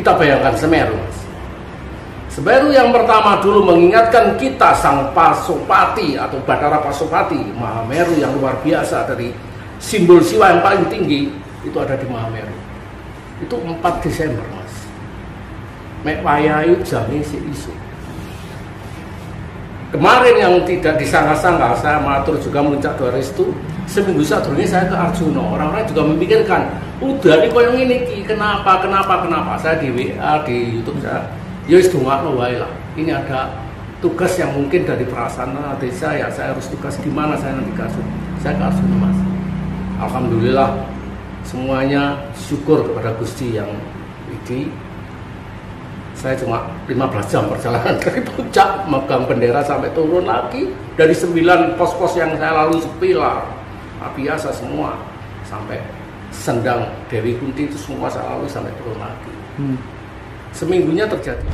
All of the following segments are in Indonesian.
Kita bayangkan Semeru. Semeru yang pertama dulu mengingatkan kita sang Pasopati atau Batara Pasopati, Mahameru yang luar biasa dari simbol siwa yang paling tinggi itu ada di Mahameru. Itu 4 Desember, Mas. Mek wayayu jame si isu. Kemarin yang tidak disangka-sangka saya matur juga meluncak dua restu seminggu sebelumnya saya ke Arjuna orang-orang juga memikirkan udah nih koyong ini Ki. kenapa kenapa kenapa? Saya di WA di YouTube saya ya wis dongakno wae lah. Ini ada tugas yang mungkin dari perasaan desa ya saya harus tugas di mana saya nanti kasih saya Arjuna Mas. Alhamdulillah semuanya syukur kepada Gusti yang ini saya cuma 15 jam perjalanan dari puncak megang bendera sampai turun lagi. Dari sembilan pos-pos yang saya lalu sepilar biasa semua sampai sendang Dewi Kunti itu semua saya lalui sampai turun lagi hmm. seminggunya terjadi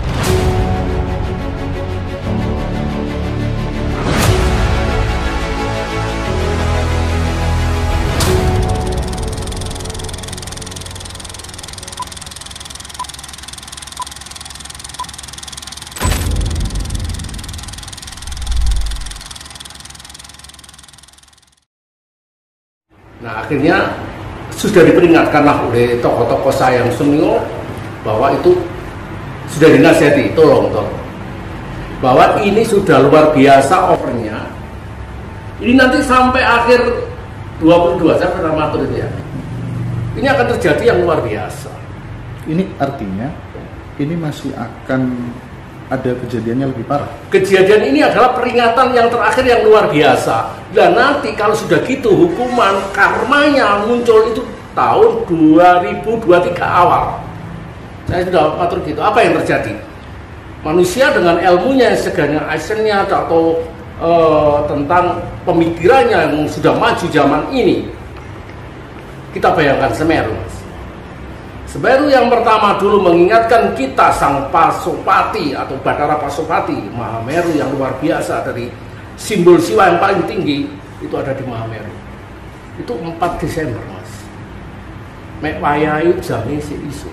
Nah akhirnya sudah diperingatkanlah oleh tokoh-tokoh saya yang senior bahwa itu sudah dinasihati, tolong tolong bahwa ini sudah luar biasa overnya. Ini nanti sampai akhir 22 saya pernah matur itu ya. Ini akan terjadi yang luar biasa. Ini artinya ini masih akan ada kejadiannya lebih parah. Kejadian ini adalah peringatan yang terakhir yang luar biasa. Dan nanti kalau sudah gitu hukuman karmanya muncul itu tahun 2023 awal. Saya sudah atur gitu. Apa yang terjadi? Manusia dengan ilmunya, segalanya asennya atau e, tentang pemikirannya yang sudah maju zaman ini. Kita bayangkan Semeru, Semeru yang pertama dulu mengingatkan kita sang Pasopati atau Batara Pasopati, Mahameru yang luar biasa dari simbol siwa yang paling tinggi itu ada di Mahameru. Itu 4 Desember. Mek wayayu jame si isu.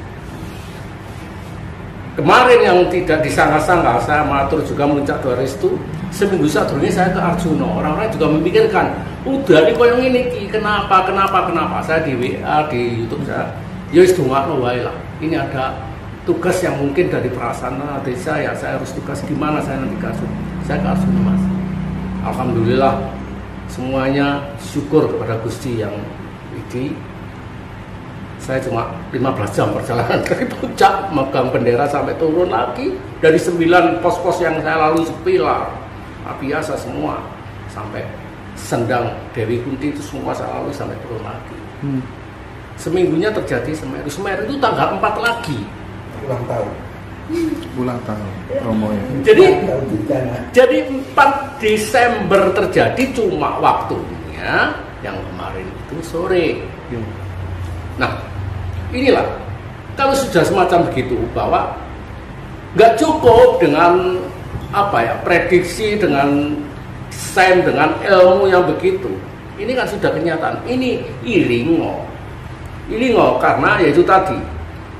Kemarin yang tidak disangka-sangka saya matur juga meluncak dua restu seminggu sebelumnya saya ke Arjuna. Orang-orang juga memikirkan udah nih koyong ini kenapa kenapa kenapa? Saya di WA di YouTube saya ya wis dongakno wae lah. Ini ada tugas yang mungkin dari perasaan desa ya saya harus tugas di mana saya nanti kasih saya ke Arjuna mas. Alhamdulillah semuanya syukur kepada Gusti yang ini saya cuma 15 jam perjalanan dari puncak megang bendera sampai turun lagi dari sembilan pos-pos yang saya lalu sepilar biasa semua sampai sendang Dewi Kunti itu semua saya lalui sampai turun lagi hmm seminggunya terjadi Semeru. Semeru itu tanggal 4 lagi. Ulang tahun. Ulang tahun Romo ya. Jadi jadi 4 Desember terjadi cuma waktunya yang kemarin itu sore. Hmm. Nah, inilah kalau sudah semacam begitu bahwa nggak cukup dengan apa ya prediksi dengan desain dengan ilmu yang begitu ini kan sudah kenyataan ini iringo ini nggak karena yaitu tadi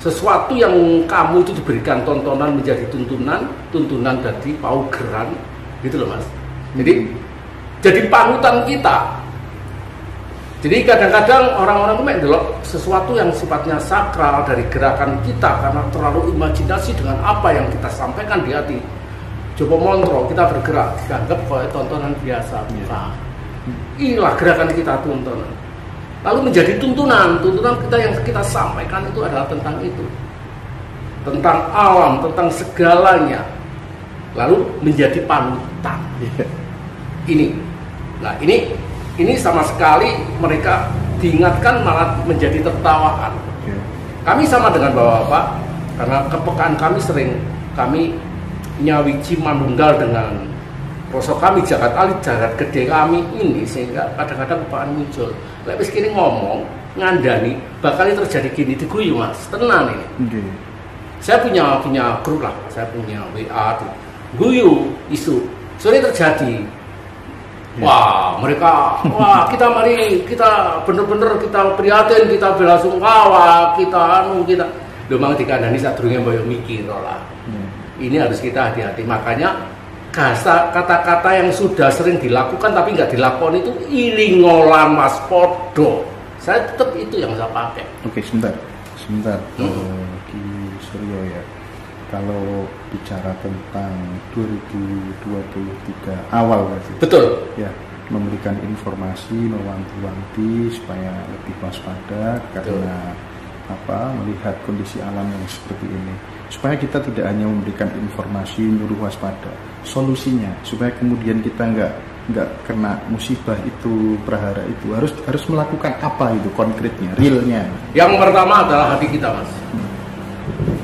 sesuatu yang kamu itu diberikan tontonan menjadi tuntunan, tuntunan dari paugeran, gitu loh mas. Jadi hmm. jadi panutan kita. Jadi kadang-kadang orang-orang itu mendelok sesuatu yang sifatnya sakral dari gerakan kita karena terlalu imajinasi dengan apa yang kita sampaikan di hati. Coba montro kita bergerak dianggap kayak tontonan biasa. Nah, inilah gerakan kita tontonan. Lalu menjadi tuntunan. Tuntunan kita yang kita sampaikan itu adalah tentang itu. Tentang alam tentang segalanya. Lalu menjadi panutan. Ini. Nah ini ini sama sekali mereka diingatkan malah menjadi tertawaan. Kami sama dengan bapak-bapak karena kepekaan kami sering kami nyawici manunggal dengan rasa kami jagat alit jagat gede kami ini sehingga kadang-kadang kepaan muncul. Lek wis kini ngomong ngandani bakal terjadi gini diguyu mas. Tenang ini. Okay. saya punya punya grup lah. Saya punya WA tuh. Guyu isu. Sore terjadi wah mereka wah kita mari kita bener-bener kita prihatin kita bela sungkawa kita anu kita Lho mang dikandani sadurunge mbok mikir lah. Ya. Ini harus kita hati-hati. Makanya kata kata-kata yang sudah sering dilakukan tapi nggak dilakoni itu ilingolan mas podo. Saya tetap itu yang saya pakai. Oke, sebentar. Sebentar. Hmm. Eh, Ki Suryo ya. Kalau bicara tentang 2023 awal berarti. Betul. ya memberikan informasi mewanti-wanti supaya lebih waspada karena apa melihat kondisi alam yang seperti ini supaya kita tidak hanya memberikan informasi nyuruh waspada solusinya supaya kemudian kita nggak nggak kena musibah itu prahara itu harus harus melakukan apa itu konkretnya realnya Yang pertama adalah hati kita, Mas.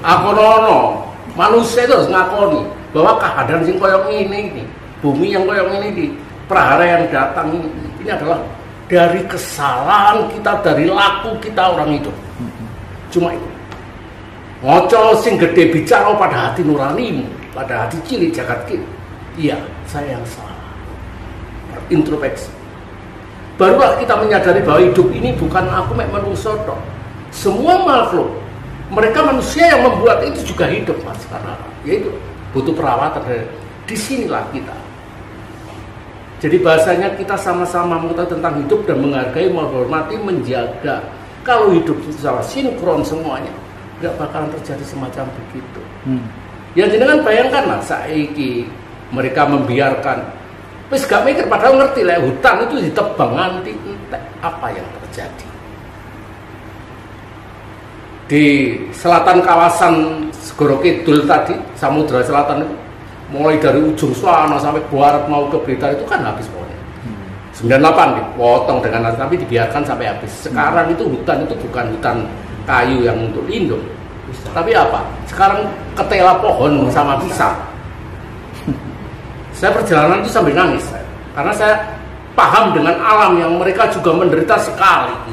Aku nono, manusia itu harus ngakoni bahwa keadaan sing koyok ini, ini bumi yang koyok ini, ini prahara yang datang ini, ini adalah dari kesalahan kita, dari laku kita orang itu. Cuma itu. Ngocol sing gede bicara pada hati nuranimu, pada hati cilik jagat kini. Iya, saya yang salah. Introspeksi. Barulah kita menyadari bahwa hidup ini bukan aku mek manusia tok. Semua makhluk, mereka manusia yang membuat itu juga hidup mas karena yaitu butuh perawatan. Di sinilah kita. Jadi bahasanya kita sama-sama mengetahui tentang hidup dan menghargai, menghormati, menjaga. Kalau hidup itu salah sinkron semuanya, nggak bakalan terjadi semacam begitu. Hmm. Ya jenengan bayangkan lah saiki mereka membiarkan Wis gak mikir padahal ngerti lah hutan itu ditebang entek apa yang terjadi. Di selatan kawasan Segoro Kidul tadi, Samudra Selatan itu mulai dari ujung sana sampai barat mau ke Blitar itu kan habis pokoknya. 98 dipotong dengan tapi dibiarkan sampai habis. Sekarang itu hutan itu bukan hutan kayu yang untuk lindung. Tapi apa? Sekarang ketela pohon sama pisang. Saya perjalanan itu sambil nangis karena saya paham dengan alam yang mereka juga menderita sekali.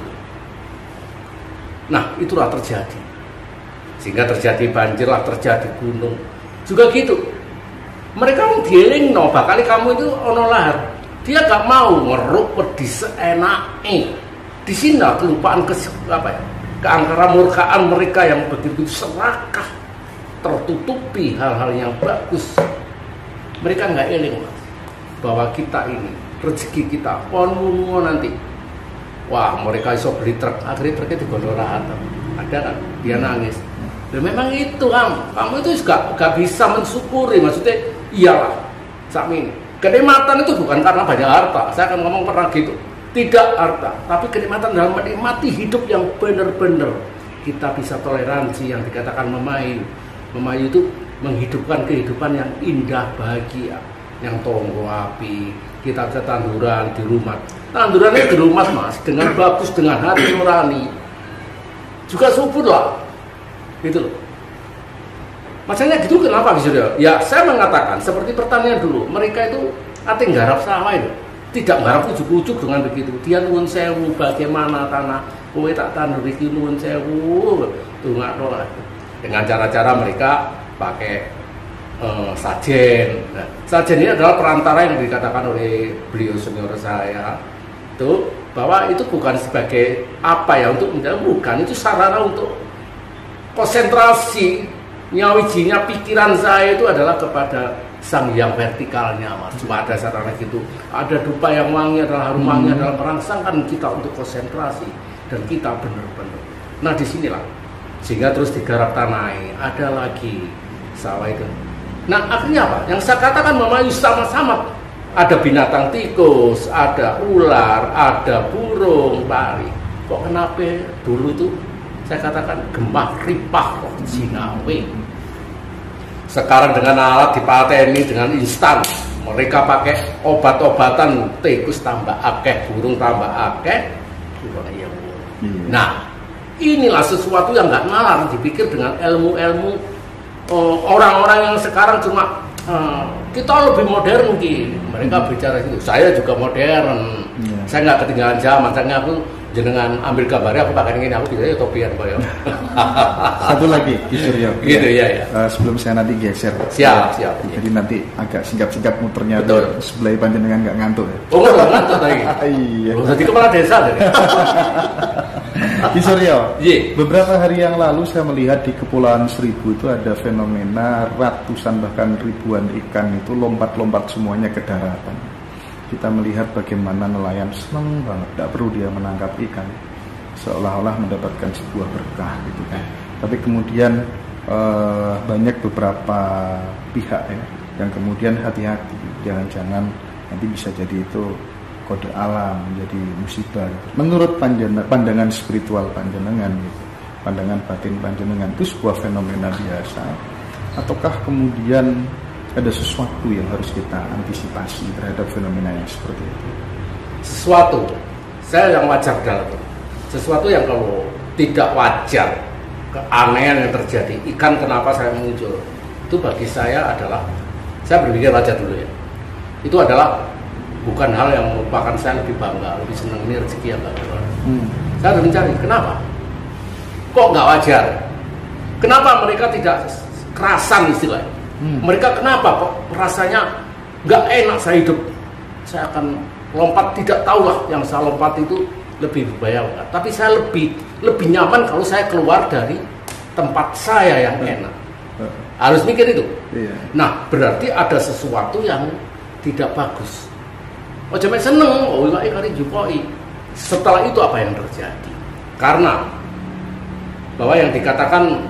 Nah itulah terjadi, sehingga terjadi banjir lah terjadi gunung juga gitu. Mereka mau dieling no, bakal kamu itu ono lahar. Dia gak mau ngeruk pedis seenaknya. Di sini kelupaan kes, apa ya, keangkara murkaan mereka yang begitu serakah tertutupi hal-hal yang bagus mereka nggak eling bahwa kita ini rezeki kita pon nanti wah mereka iso beli truk. Akhirnya truknya digondol rata ada kan? Dia nangis. Dan memang itu kamu kamu itu gak, gak bisa mensyukuri. Maksudnya iyalah sami ini kenikmatan itu bukan karena banyak harta. Saya akan ngomong pernah gitu. Tidak harta tapi kenikmatan dalam menikmati hidup yang benar-benar. Kita bisa toleransi yang dikatakan memayu. Memayu itu menghidupkan kehidupan yang indah bahagia. Yang tonggo api kita bisa tanduran di rumah tandurannya di rumah mas dengan bagus dengan hati nurani. Juga subur lah. Gitu loh. Maksudnya gitu kenapa gitu ya? Ya saya mengatakan seperti pertanian dulu mereka itu ati garap sawah itu. Tidak garap ujuk-ujuk dengan begitu. Dia nuwun sewu bagaimana tanah? Kowe tak tandur iki nuwun sewu. Tungakno lah. Dengan cara-cara mereka pakai eh, sajen. Nah, sajen ini adalah perantara yang dikatakan oleh beliau senior saya itu bahwa itu bukan sebagai apa ya untuk menjadi bukan itu sarana untuk konsentrasi. Nyawijinya pikiran saya itu adalah kepada sang yang vertikalnya mas. Cuma ada sarana gitu. Ada dupa yang wangi adalah harum wangi Hmm. adalah merangsangkan kita untuk konsentrasi dan kita benar-benar. Nah di sinilah sehingga terus digarap tanai ada lagi sawah itu. Nah akhirnya apa? Yang saya katakan memayu sama-sama ada binatang tikus ada ular ada burung pari kok kenapa dulu tuh saya katakan gemah ripah kok Sinawe sekarang dengan alat dipateni dengan instan mereka pakai obat-obatan tikus tambah akeh burung tambah akeh ya, Bu? Iya. nah inilah sesuatu yang nggak nalar dipikir dengan ilmu-ilmu eh, orang-orang yang sekarang cuma eh, kita lebih modern ki mereka bicara itu saya juga modern Iya. saya nggak ketinggalan zaman saya aku jenengan ambil gambarnya aku pakai ini aku bisa topian koyo Satu lagi, Ki Suryo. Gitu, ya, ya. Eh, sebelum saya nanti geser. Siap, siap. Jadi nanti agak singkat-singkat muternya Betul. sebelah panjenengan nggak ngantuk. ya. Oh, nggak ngantuk lagi. iya. Jadi kepala desa tadi. Di Suryo, Iya. beberapa hari yang lalu saya melihat di Kepulauan Seribu itu ada fenomena ratusan bahkan ribuan ikan itu lompat-lompat semuanya ke daratan. Kita melihat bagaimana nelayan seneng banget, tidak perlu dia menangkap ikan, seolah-olah mendapatkan sebuah berkah gitu kan. Tapi kemudian eh, banyak beberapa pihak ya yang kemudian hati-hati, jangan-jangan nanti bisa jadi itu kode alam menjadi musibah gitu. menurut pandangan, spiritual panjenengan gitu pandangan batin panjenengan itu sebuah fenomena biasa. Ataukah kemudian ada sesuatu yang harus kita antisipasi terhadap fenomena yang seperti itu? Sesuatu. Saya yang wajar dalam sesuatu yang kalau tidak wajar keanehan yang terjadi ikan kenapa saya muncul itu bagi saya adalah saya berpikir wajar dulu ya. Itu adalah bukan hal yang merupakan saya lebih bangga lebih senang. Ini rezeki yang gak hmm. saya harus mencari kenapa? Kok nggak wajar? Kenapa mereka tidak kerasan istilahnya? Hmm. mereka kenapa kok rasanya nggak enak saya hidup? Saya akan lompat tidak tahulah yang saya lompat itu lebih berbahaya enggak. tapi saya lebih lebih nyaman kalau saya keluar dari tempat saya yang enak. Eh, harus mikir itu. Iya. Nah, berarti ada sesuatu yang tidak bagus. Oh, jangan seneng, oh ilahi kari jupoi. Setelah itu apa yang terjadi? Karena bahwa yang dikatakan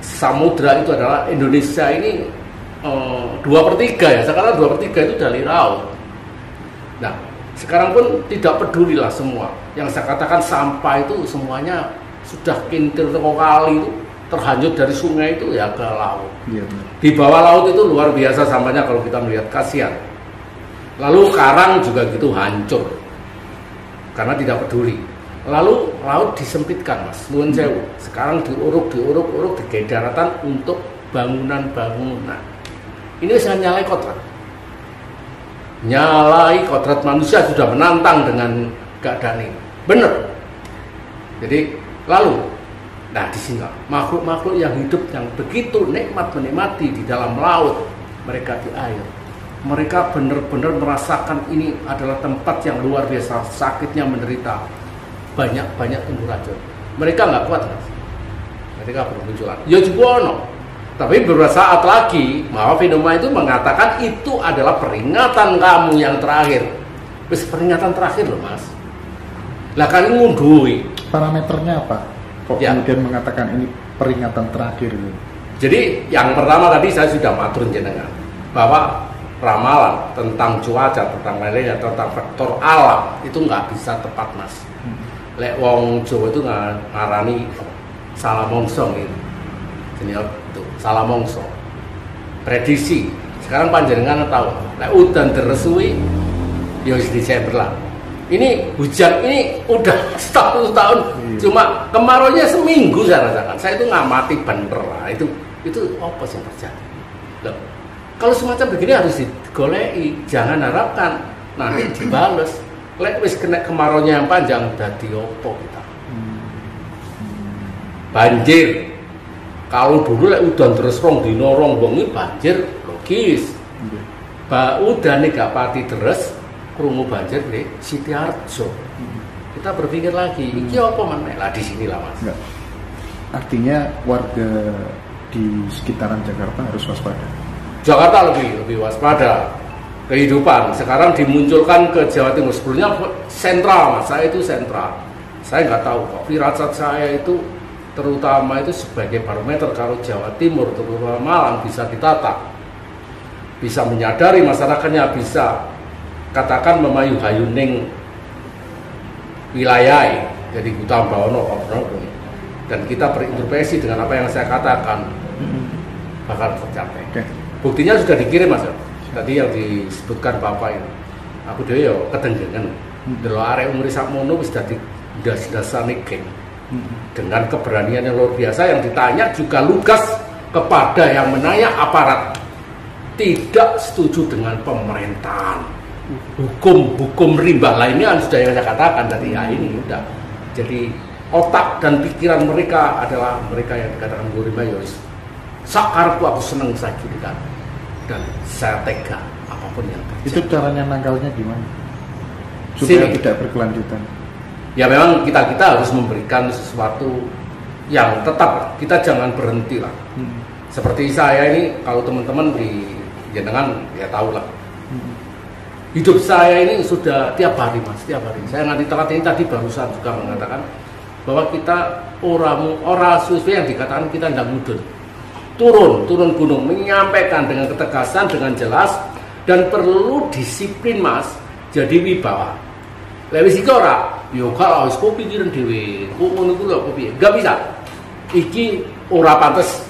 samudra itu adalah Indonesia ini eh, dua per tiga ya. Sekarang dua per tiga itu dari laut. Nah, sekarang pun tidak pedulilah semua. Yang saya katakan sampah itu semuanya sudah kintir kali itu terhanyut dari sungai itu ya ke laut. benar Di bawah laut itu luar biasa sampahnya kalau kita melihat kasihan. Lalu karang juga gitu hancur karena tidak peduli. Lalu laut disempitkan mas, nuwun sewu. Sekarang diuruk, diuruk, uruk, di daratan untuk bangunan-bangunan. Ini saya nyalai kodrat. Nyalai kodrat manusia sudah menantang dengan keadaan ini. Benar. Jadi lalu Nah, di sini makhluk-makhluk yang hidup yang begitu nikmat menikmati di dalam laut, mereka di air. Mereka benar-benar merasakan ini adalah tempat yang luar biasa, sakitnya menderita. Banyak-banyak tumbuh racun. Mereka nggak kuat, Mas. Mereka bermunculan. Ya Jubono. Tapi beberapa saat lagi, bahwa fenomena itu mengatakan itu adalah peringatan kamu yang terakhir. Wis peringatan terakhir loh, Mas. Lah kalian ngundui, parameternya apa kok Ya. kemudian mengatakan ini peringatan terakhir gitu Jadi yang pertama tadi saya sudah matur jenengan bahwa ramalan tentang cuaca, tentang lain-lain, tentang faktor alam itu nggak bisa tepat mas. Lek wong Jawa itu nga- ngarani salah mongso gitu. Jadi itu salah mongso. Prediksi. Sekarang panjenengan tahu, lek udan teresui, ya Desember lah. Ini hujan ini udah satu tahun, Iya. cuma kemaraunya seminggu saya rasakan. Saya itu ngamati bener lah. Itu itu apa sih yang terjadi? Loh, kalau semacam begini harus digolei, jangan harapkan nanti dibales. Lek wis kena kemaraunya yang panjang, dadi opo kita? Banjir. Kalau dulu lek udan terus rong dino rong bengi banjir logis. Ba udah nih gak pati terus krungu banjir di Siti Arjo. Kita berpikir lagi, iki apa mana? Lah di sini lah mas. Enggak. Artinya warga di sekitaran Jakarta harus waspada. Jakarta lebih lebih waspada kehidupan. Sekarang dimunculkan ke Jawa Timur. Sebelumnya sentral mas, saya itu sentral. Saya nggak tahu kok. Firasat saya itu terutama itu sebagai barometer kalau Jawa Timur terutama Malang bisa ditata, bisa menyadari masyarakatnya, bisa katakan memayu hayuning wilayah jadi hutan bawono dan kita berintervensi dengan apa yang saya katakan bakal tercapai. Buktinya sudah dikirim mas. Tadi yang disebutkan bapak ini. Aku dia yo ketenggengan. Delo arek umur sakmono wis dadi das-dasane geng. Dengan keberanian yang luar biasa yang ditanya juga lugas kepada yang menanya aparat tidak setuju dengan pemerintahan hukum hukum rimba lainnya sudah yang saya katakan tadi ya ini udah jadi otak dan pikiran mereka adalah mereka yang dikatakan guru rimba ya wis sakarku aku seneng saya kan dan saya tega apa pun yang terjadi Itu caranya nangkalnya gimana? Supaya Sini. tidak berkelanjutan. ya memang kita kita harus memberikan sesuatu yang tetap kita jangan berhenti lah Hmm. seperti saya ini kalau teman-teman di jenengan ya tahu lah Hmm. hidup saya ini sudah tiap hari mas tiap hari saya nanti telat ini tadi barusan juga mengatakan bahwa kita orang orang sesuai yang dikatakan kita tidak mudun turun turun gunung menyampaikan dengan ketegasan dengan jelas dan perlu disiplin mas jadi wibawa. Lewis iki ora? Yo kalau wis kopi pikiran dhewe. Kok ngono ku lho kopi? Gak bisa. Iki ora pantes.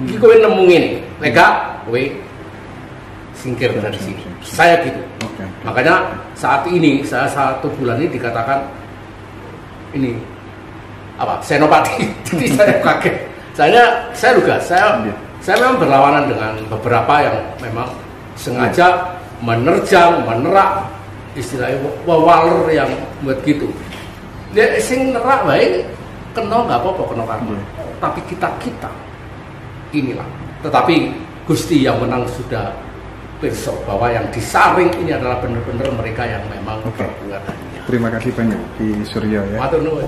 Iki kowe nemu ngene. Lek gak? Kowe singkir dari sini. saya gitu. Makanya saat ini saya satu bulan ini dikatakan ini apa? Senopati. Jadi saya kaget saya saya juga saya Iya. saya memang berlawanan dengan beberapa yang memang sengaja menerjang menerak istilahnya wawaler yang buat gitu ya sing nerak baik kena nggak apa-apa kena karma Iya. tapi kita kita inilah tetapi Gusti yang menang sudah besok bahwa yang disaring ini adalah benar-benar mereka yang memang perbuatannya Terima kasih banyak Ki Suryo ya. Matur nuwun.